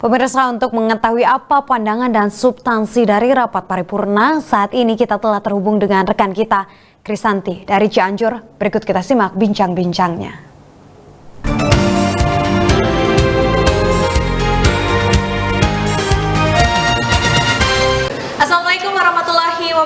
Pemirsa untuk mengetahui apa pandangan dan substansi dari rapat paripurna, saat ini kita telah terhubung dengan rekan kita, Krisanti dari Cianjur. Berikut kita simak bincang-bincangnya.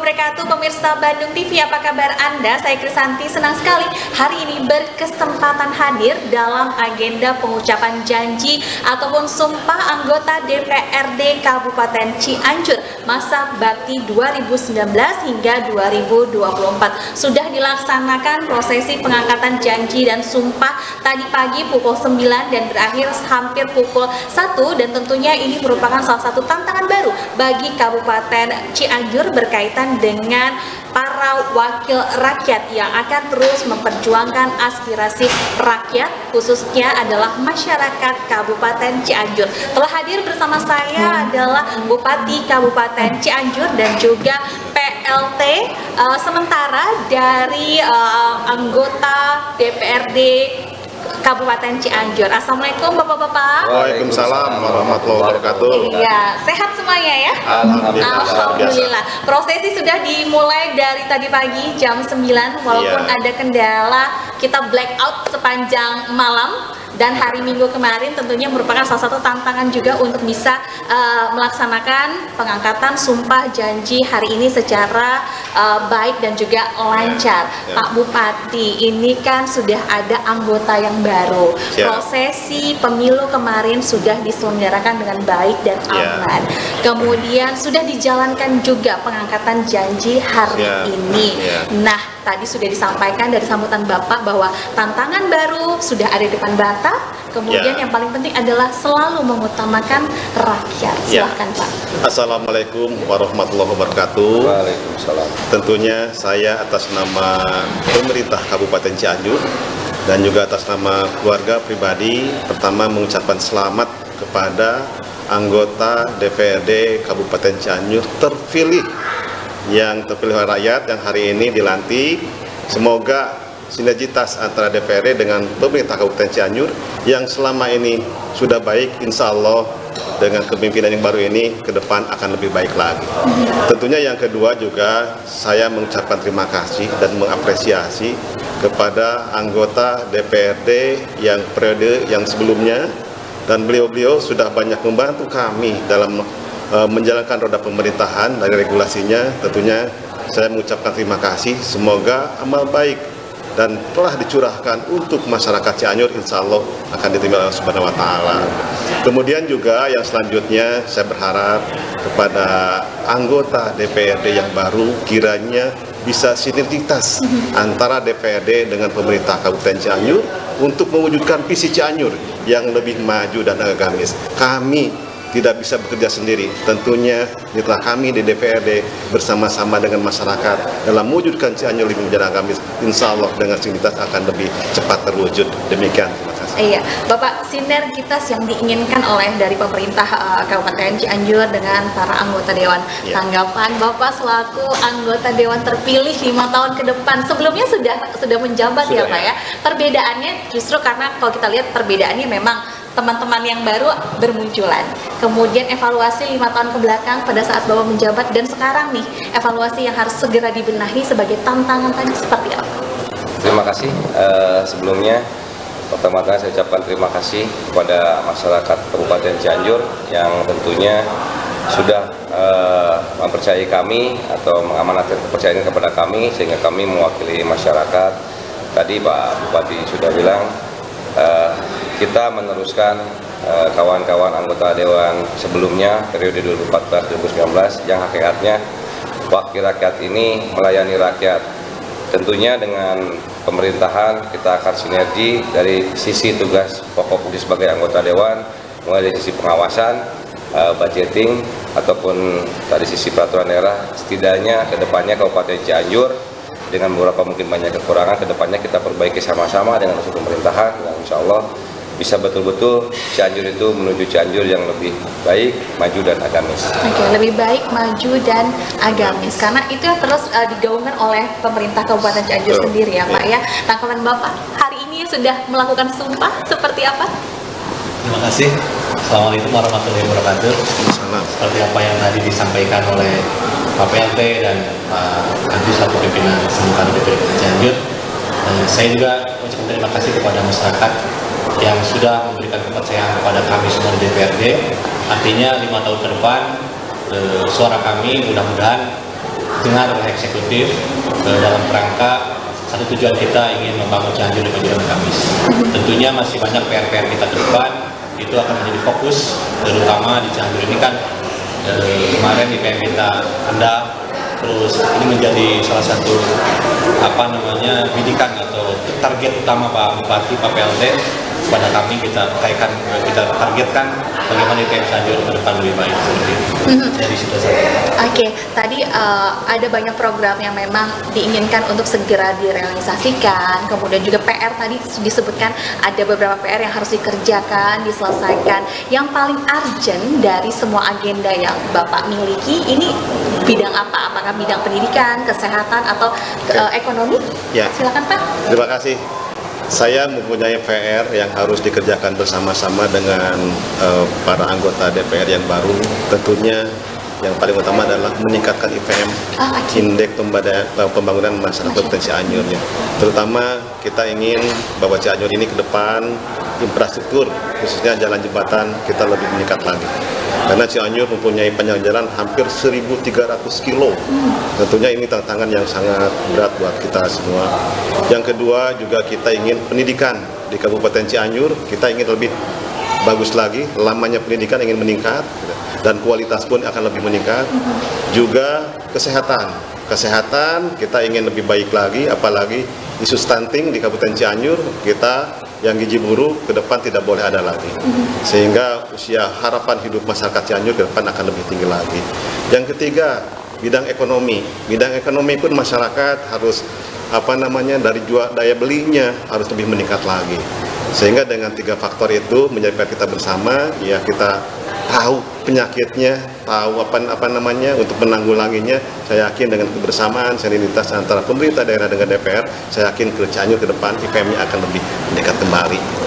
Wabarakatuh Pemirsa Bandung TV apa kabar Anda? Saya Krisanti. Senang sekali hari ini berkesempatan hadir dalam agenda pengucapan janji ataupun sumpah anggota DPRD Kabupaten Cianjur masa bakti 2019 hingga 2024 sudah dilaksanakan prosesi pengangkatan janji dan sumpah tadi pagi pukul 9 dan berakhir hampir pukul 1 dan tentunya ini merupakan salah satu tantangan baru bagi Kabupaten Cianjur berkaitan dengan para wakil rakyat yang akan terus memperjuangkan aspirasi rakyat khususnya adalah masyarakat Kabupaten Cianjur. Telah hadir bersama saya adalah Bupati Kabupaten Cianjur dan juga PLT uh, eh, sementara dari uh, anggota DPRD Kabupaten Cianjur. Assalamualaikum Bapak-bapak. Waalaikumsalam warahmatullahi wabarakatuh. Iya, sehat semuanya ya? Alhamdulillah. Alhamdulillah. Prosesi sudah dimulai dari tadi pagi jam 9 walaupun iya. ada kendala kita black out sepanjang malam dan hari Minggu kemarin tentunya merupakan salah satu tantangan juga untuk bisa uh, melaksanakan pengangkatan sumpah janji hari ini secara uh, baik dan juga lancar. Ya, ya. Pak Bupati, ini kan sudah ada anggota yang baru. Ya. Prosesi pemilu kemarin sudah diselenggarakan dengan baik dan ya. aman. Ya. Kemudian sudah dijalankan juga pengangkatan janji hari ya. ini. Ya. Nah, tadi sudah disampaikan dari sambutan Bapak bahwa tantangan baru sudah ada di depan bata. Kemudian ya. yang paling penting adalah selalu mengutamakan rakyat. Ya. Silahkan ya. Pak. Assalamualaikum warahmatullahi wabarakatuh. Waalaikumsalam. Tentunya saya atas nama pemerintah Kabupaten Cianjur dan juga atas nama keluarga pribadi pertama mengucapkan selamat kepada anggota DPRD Kabupaten Cianjur terpilih yang terpilih oleh rakyat yang hari ini dilantik. Semoga sinergitas antara DPRD dengan pemerintah Kabupaten Cianjur yang selama ini sudah baik, insya Allah dengan kepemimpinan yang baru ini ke depan akan lebih baik lagi. Tentunya yang kedua juga saya mengucapkan terima kasih dan mengapresiasi kepada anggota DPRD yang periode yang sebelumnya dan beliau-beliau sudah banyak membantu kami dalam uh, menjalankan roda pemerintahan dari regulasinya tentunya saya mengucapkan terima kasih semoga amal baik dan telah dicurahkan untuk masyarakat Cianjur insya Allah akan diterima oleh Subhanahu wa taala. Kemudian juga yang selanjutnya saya berharap kepada anggota DPRD yang baru kiranya bisa sinergitas antara DPRD dengan pemerintah Kabupaten Cianjur untuk mewujudkan visi Cianjur yang lebih maju dan agamis. Kami tidak bisa bekerja sendiri. Tentunya itulah kami di DPRD bersama-sama dengan masyarakat dalam mewujudkan Cianjur lebih menjadi agamis. Insya Allah dengan sinergitas akan lebih cepat terwujud. Demikian. Terima kasih. Iya, Bapak sinergitas yang diinginkan oleh dari pemerintah uh, Kabupaten Cianjur dengan para anggota dewan. Ya. Tanggapan Bapak selaku anggota dewan terpilih lima tahun ke depan. Sebelumnya sudah sudah menjabat ya, sudah, ya Pak ya. Perbedaannya justru karena kalau kita lihat perbedaannya memang teman-teman yang baru bermunculan. Kemudian evaluasi lima tahun ke belakang pada saat Bapak menjabat dan sekarang nih evaluasi yang harus segera dibenahi sebagai tantangan tadi seperti apa? Terima kasih. Uh, sebelumnya pertama-tama saya ucapkan terima kasih kepada masyarakat Kabupaten Cianjur yang tentunya sudah uh, mempercayai kami atau mengamanatkan kepercayaan kepada kami sehingga kami mewakili masyarakat. Tadi Pak Bupati sudah bilang uh, kita meneruskan eh, kawan-kawan uh, anggota dewan sebelumnya periode 2014-2019 yang hakikatnya wakil rakyat ini melayani rakyat. Tentunya dengan pemerintahan kita akan sinergi dari sisi tugas pokok sebagai anggota dewan, mulai dari sisi pengawasan, uh, budgeting, ataupun dari sisi peraturan daerah, setidaknya ke depannya Kabupaten Cianjur dengan beberapa mungkin banyak kekurangan, ke depannya kita perbaiki sama-sama dengan usul pemerintahan, dan insya Allah bisa betul-betul Cianjur itu menuju Cianjur yang lebih baik, maju dan agamis. Oke, lebih baik, maju dan agamis. Karena itu yang terus uh, digaungkan oleh pemerintah Kabupaten Cianjur Betul. sendiri ya, Pak ya. Tangkapan Bapak hari ini sudah melakukan sumpah seperti apa? Terima kasih. Assalamualaikum warahmatullahi wabarakatuh. Seperti apa yang tadi disampaikan oleh Pak PLT dan Pak Andi selaku pimpinan sementara DPD Cianjur, eh, saya juga ucapkan terima kasih kepada masyarakat yang sudah memberikan kepercayaan kepada kami semua di DPRD. Artinya lima tahun ke depan eh, suara kami mudah-mudahan dengar oleh eksekutif eh, dalam kerangka satu tujuan kita ingin membangun Cianjur dengan Kamis. Tentunya masih banyak PR-PR kita ke depan, itu akan menjadi fokus, terutama di Cianjur ini kan eh, kemarin di PM kita Anda, terus ini menjadi salah satu apa namanya bidikan atau target utama Pak Bupati, Pak PLT pada kami kita kaitkan kita targetkan bagaimana IPM Cianjur ke depan lebih baik seperti itu. Mhm. Dari situ saja. Oke, tadi eh, ada banyak program yang memang diinginkan untuk segera direalisasikan. Kemudian juga PR tadi disebutkan ada beberapa PR yang harus dikerjakan, diselesaikan. Yang paling urgent dari semua agenda yang Bapak miliki ini bidang apa? Apakah bidang pendidikan, kesehatan, atau eh, ekonomi? Ya. Silakan Pak. Terima kasih. Saya mempunyai PR yang harus dikerjakan bersama-sama dengan eh, para anggota DPR yang baru. Tentunya yang paling utama adalah meningkatkan IPM, Ah, oke. indeks eh, pembangunan masyarakat Kabupaten Cianjurnya. Terutama kita ingin bahwa Cianjur ini ke depan infrastruktur, khususnya jalan jembatan, kita lebih meningkat lagi. Karena Cianjur mempunyai panjang jalan hampir 1.300 kilo. Tentunya ini tantangan yang sangat berat buat kita semua. Yang kedua juga kita ingin pendidikan di Kabupaten Cianjur, kita ingin lebih bagus lagi, lamanya pendidikan ingin meningkat dan kualitas pun akan lebih meningkat. Juga kesehatan, kesehatan kita ingin lebih baik lagi, apalagi isu stunting di Kabupaten Cianjur kita yang gizi buruk ke depan tidak boleh ada lagi. Sehingga usia harapan hidup masyarakat Cianjur ke depan akan lebih tinggi lagi. Yang ketiga, bidang ekonomi. Bidang ekonomi pun masyarakat harus apa namanya dari jual daya belinya harus lebih meningkat lagi. Sehingga dengan tiga faktor itu menjadi kita bersama, ya kita tahu penyakitnya, tahu apa apa namanya untuk menanggulanginya. Saya yakin dengan kebersamaan solidaritas antara pemerintah daerah dengan DPR, saya yakin ke Cianjur ke depan IPM-nya akan lebih meningkat kembali.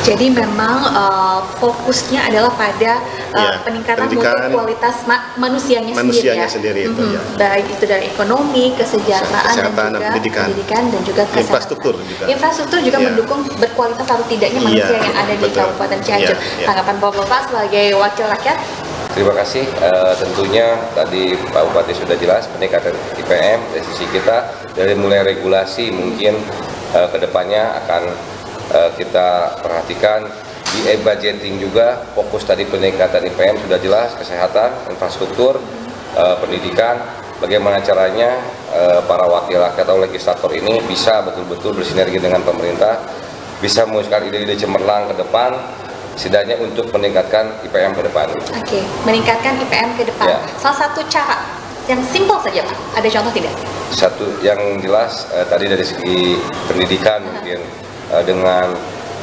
Jadi memang eh, fokusnya adalah pada eh, Ya, peningkatan mutu pendidikan, kualitas ma- manusianya, manusianya sendiri, ya. sendiri itu, Mhm. ya. Baik itu dari ekonomi, kesejahteraan, Kesehatan dan dan juga pendidikan. dan juga kesehatan. Infrastruktur juga. Infrastruktur juga Ya. mendukung berkualitas atau tidaknya Iya, manusia yang ada di betul. Kabupaten Cianjur. Iya, iya. Tanggapan Bapak-bapak sebagai wakil rakyat? Terima kasih. Eh, tentunya tadi Pak Bupati sudah jelas peningkatan IPM dari sisi kita dari mulai regulasi mungkin eh, ke depannya akan eh, kita perhatikan di e-budgeting juga fokus tadi peningkatan IPM sudah jelas kesehatan, infrastruktur, eh, pendidikan. Bagaimana caranya eh, para wakil rakyat atau legislator ini bisa betul-betul bersinergi dengan pemerintah, bisa mewujudkan ide-ide cemerlang ke depan, setidaknya untuk meningkatkan IPM ke depan. Oke, meningkatkan IPM ke depan. Ya. Salah satu cara yang simpel saja Pak. Ada contoh tidak? satu yang jelas eh, tadi dari segi pendidikan mungkin eh, dengan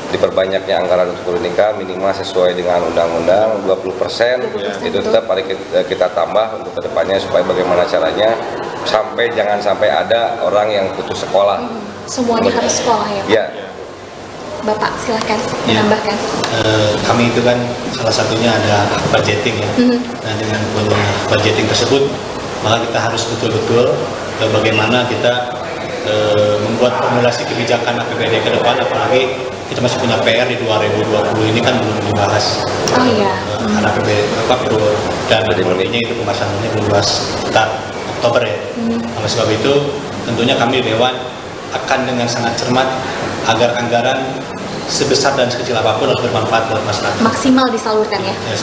diperbanyaknya anggaran untuk pendidikan minimal sesuai dengan undang-undang 20% itu tetap mari kita, kita tambah untuk ke depannya supaya bagaimana caranya sampai jangan sampai ada orang yang putus sekolah Semuanya harus sekolah ya Pak? ya Bapak silahkan Ya. menambahkan. Eh, kami itu kan salah satunya ada budgeting ya. Mhm. Nah dengan punya budgeting tersebut maka kita harus betul-betul eh, bagaimana kita eh, membuat formulasi kebijakan APBD ke depan apalagi kita masih punya PR di 2020 ini kan belum dibahas. Oh iya. Eh, Karena APBD apa perlu dan APBD-nya itu pemasangannya belum dibahas sekitar Oktober ya. Oleh sebab itu tentunya kami Dewan akan dengan sangat cermat agar anggaran sebesar dan sekecil apa pun harus bermanfaat buat masyarakat. Maksimal disalurkan ya. Ya.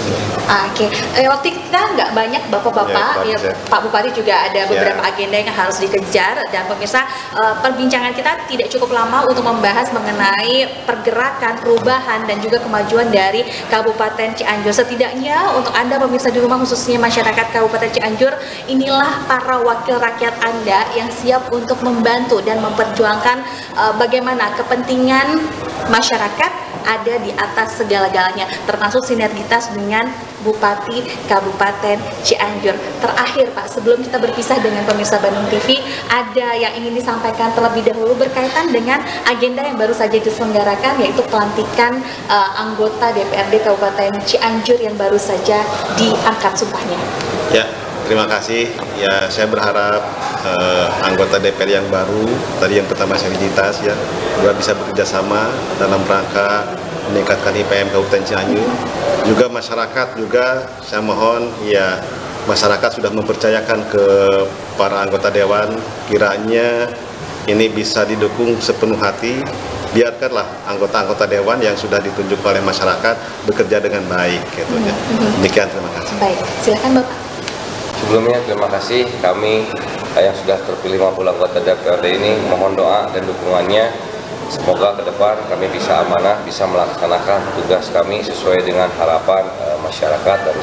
Ah, Oke, eh, waktu kita nggak banyak bapak-bapak, Ya, ya, ya. Pak Bupati juga ada beberapa Ya. agenda yang harus dikejar dan pemirsa eh, perbincangan kita tidak cukup lama untuk membahas mengenai pergerakan, perubahan dan juga kemajuan dari Kabupaten Cianjur. Setidaknya untuk anda pemirsa di rumah khususnya masyarakat Kabupaten Cianjur, inilah para wakil rakyat anda yang siap untuk membantu dan memperjuangkan eh, bagaimana kepentingan masyarakat ada di atas segala-galanya, termasuk sinergitas dengan Bupati Kabupaten Cianjur. Terakhir Pak, sebelum kita berpisah dengan pemirsa Bandung TV, ada yang ingin disampaikan terlebih dahulu berkaitan dengan agenda yang baru saja diselenggarakan, yaitu pelantikan uh, anggota DPRD Kabupaten Cianjur yang baru saja diangkat sumpahnya. Ya, terima kasih. Ya, saya berharap uh, anggota DPR yang baru, tadi yang pertama sinergitas ya, juga bisa bekerja sama dalam rangka meningkatkan IPM Kabupaten Cianjur. Juga masyarakat juga saya mohon ya masyarakat sudah mempercayakan ke para anggota dewan kiranya ini bisa didukung sepenuh hati biarkanlah anggota-anggota dewan yang sudah ditunjuk oleh masyarakat bekerja dengan baik gitu ya. Demikian terima kasih. Baik, silakan Bapak. Sebelumnya terima kasih kami yang sudah terpilih 50 anggota DPRD ini mohon doa dan dukungannya Semoga ke depan kami bisa amanah, bisa melaksanakan tugas kami sesuai dengan harapan e, masyarakat dan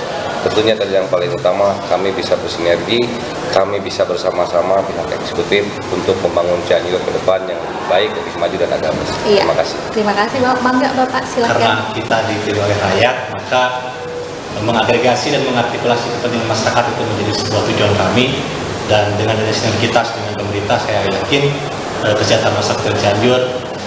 tentunya tadi yang paling utama kami bisa bersinergi, kami bisa bersama-sama pihak eksekutif untuk membangun Cianjur ke depan yang baik, lebih maju dan agamis. Iya. Terima kasih. Terima kasih Bapak. Bangga Bapak silakan. Karena kita dipilih oleh rakyat, maka mengagregasi dan mengartikulasi kepentingan masyarakat itu menjadi sebuah tujuan kami dan dengan adanya sinergitas dengan pemerintah saya yakin eh, kesehatan masyarakat Cianjur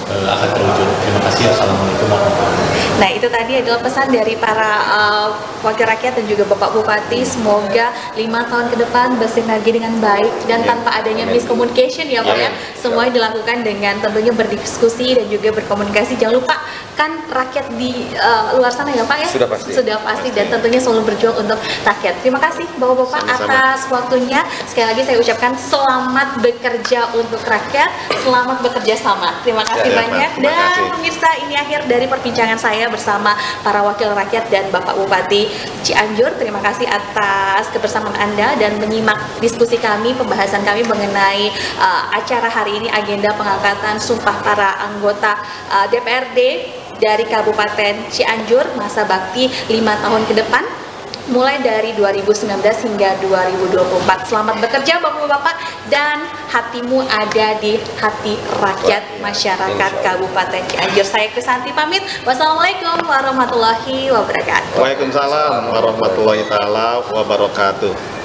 uh, akan terwujud. Terima kasih. Assalamualaikum warahmatullahi wabarakatuh. Nah itu tadi adalah pesan dari para uh, wakil rakyat dan juga Bapak Bupati. Semoga lima tahun ke depan bersinergi dengan baik dan Amin. tanpa adanya miscommunication ya Pak ya. Semuanya dilakukan dengan tentunya berdiskusi dan juga berkomunikasi. Jangan lupa kan rakyat di uh, luar sana ya Pak ya. Sudah pasti. Sudah pasti dan tentunya selalu berjuang untuk rakyat. Terima kasih Bapak-Bapak atas waktunya. Sekali lagi saya ucapkan selamat bekerja untuk rakyat, selamat bekerja sama. Terima kasih Ya, ya, banyak. Terima dan kasih. pemirsa ini akhir dari perbincangan saya bersama para wakil rakyat dan Bapak Bupati Cianjur. Terima kasih atas kebersamaan Anda dan menyimak diskusi kami, pembahasan kami mengenai uh, acara hari ini agenda pengangkatan sumpah para anggota uh, DPRD dari Kabupaten Cianjur masa bakti lima tahun ke depan mulai dari 2019 hingga 2024. Selamat bekerja Bapak-bapak dan hatimu ada di hati rakyat masyarakat Kabupaten Cianjur. Saya Krisanti pamit. Wassalamualaikum warahmatullahi wabarakatuh. Waalaikumsalam warahmatullahi taala wabarakatuh.